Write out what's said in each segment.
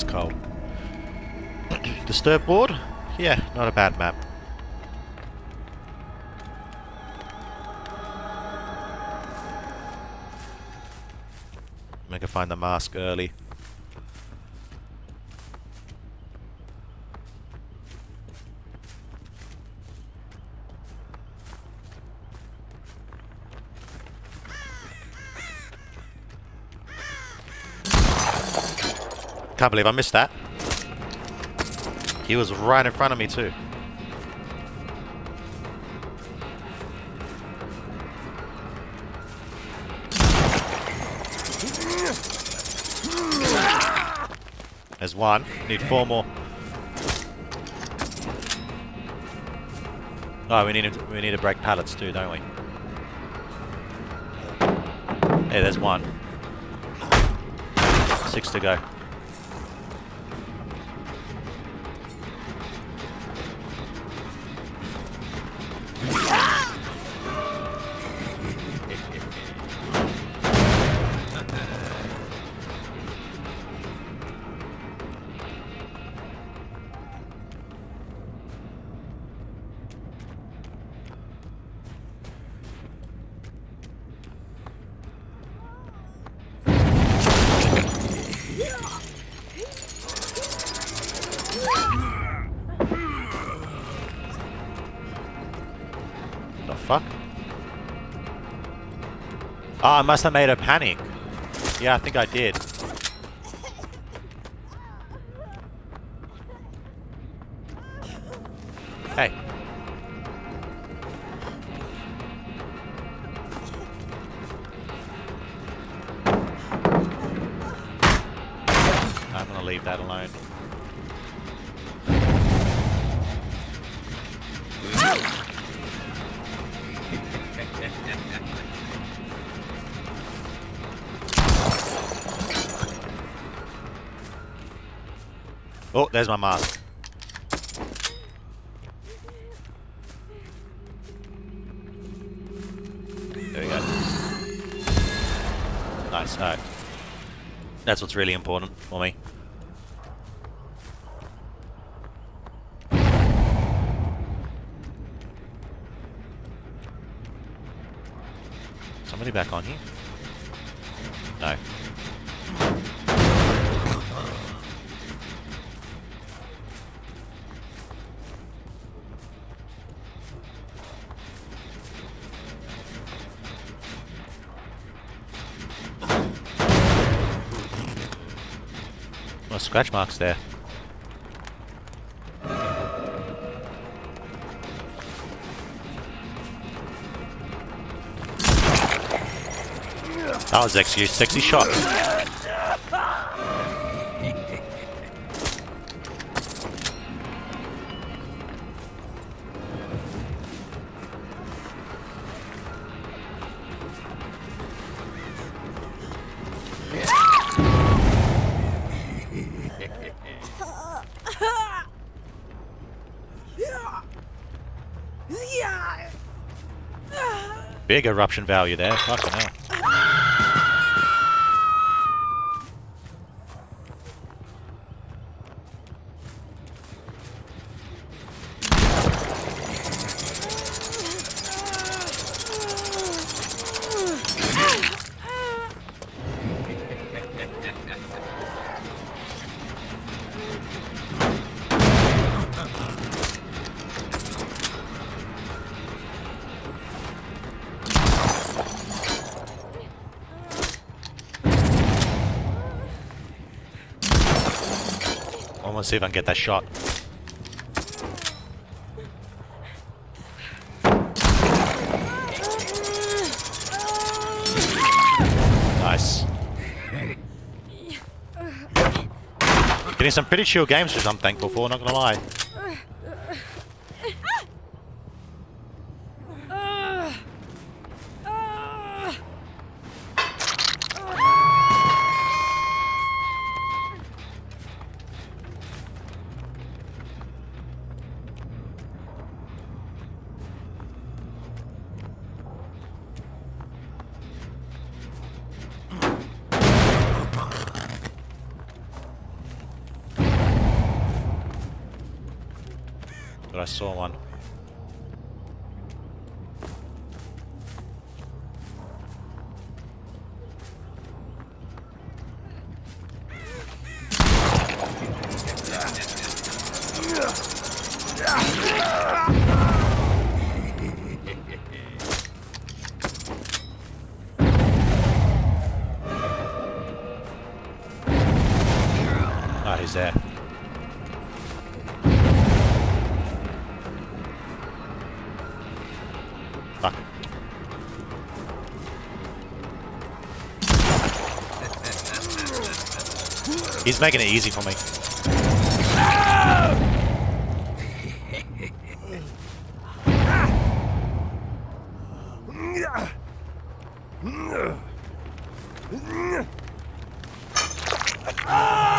it's cold. Disturbed Ward? Yeah, not a bad map. Make her find the mask early. Can't believe I missed that. He was right in front of me too. There's one. Need four more. Oh, we need to, we need to break pallets too, don't we? Hey, there's one. Six to go. Oh, I must have made her panic. Yeah, I think I did. Hey. I'm gonna leave that alone. Oh, there's my mask. There we go. Nice, alright. That's what's really important for me. Somebody back on here? No. Well, scratch marks there. That was actually a sexy shot. Big eruption value there. Fucking hell. To see if I can get that shot. Nice. Getting some pretty chill games, which I'm thankful for, not gonna lie. But I saw one. Ah, He's making it easy for me. Fuck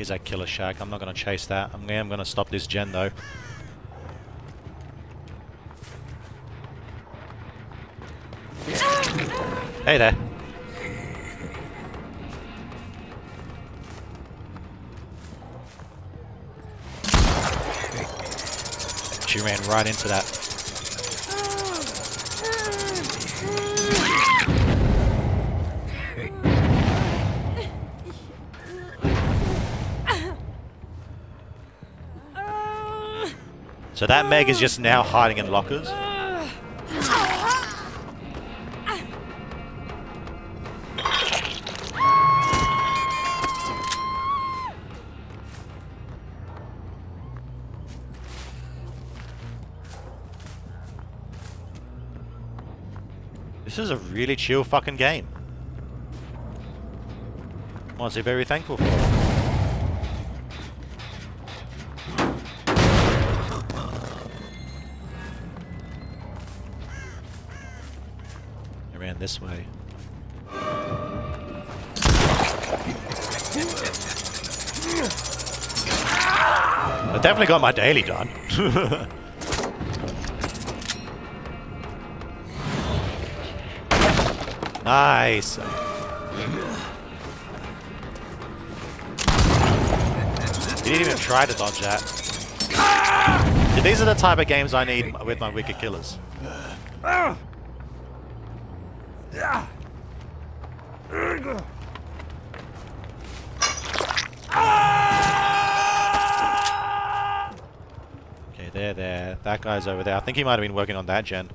Here's that killer shark. I'm not going to chase that. I'm, I'm going to stop this gen though. Hey there. She ran right into that. So that Meg is just now hiding in lockers. This is a really chill fucking game. Honestly, very thankful for it. This way. I definitely got my daily done. nice. You didn't even try to dodge that. These are the type of games I need with my wicked killers. Okay, there, there. That guy's over there. I think he might have been working on that gen.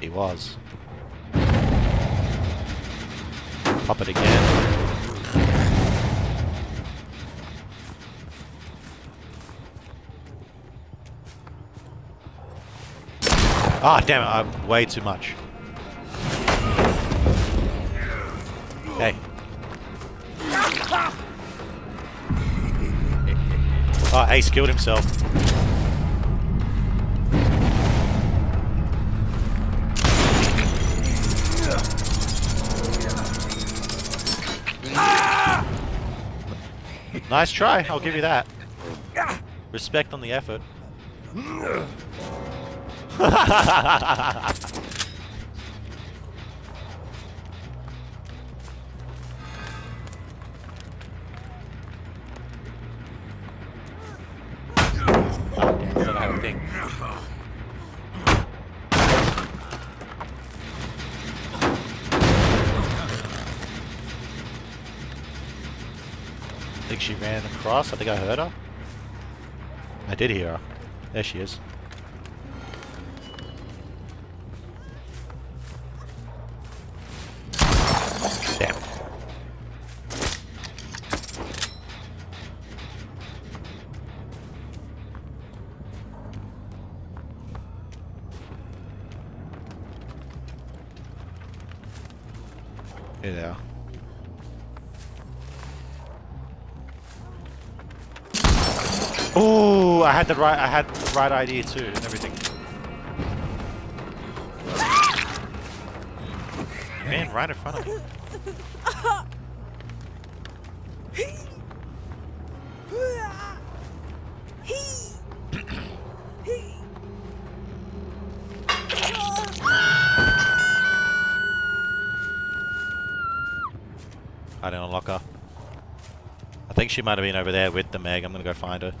He was. Pop it again. Ah, damn it, I'm way too much. Okay. Oh, Ace killed himself. Nice try, I'll give you that. Respect on the effort. She ran across. I think I heard her. I did hear her. There she is. You know. Oh, I had the right I had the right idea too and everything. Man, right in front of me. I didn't unlock her. I think she might have been over there with the Meg. I'm gonna go find her.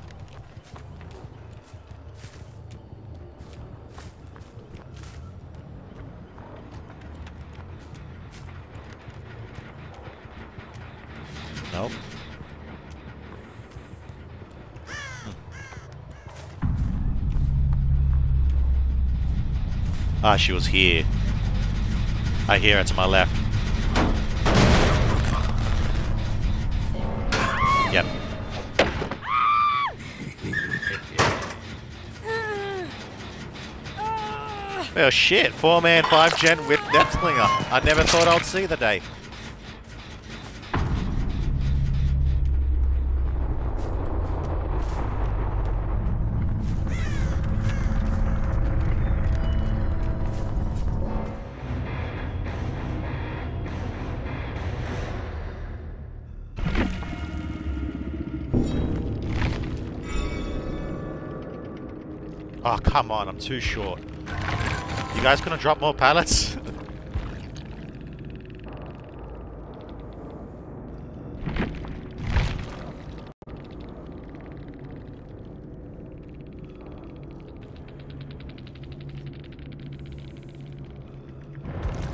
Nope. Hmm. Ah, she was here. I hear her to my left. Oh shit, four man, five gen with Deathslinger. I never thought I'd see the day. Oh, come on, I'm too short. You guys gonna drop more pallets?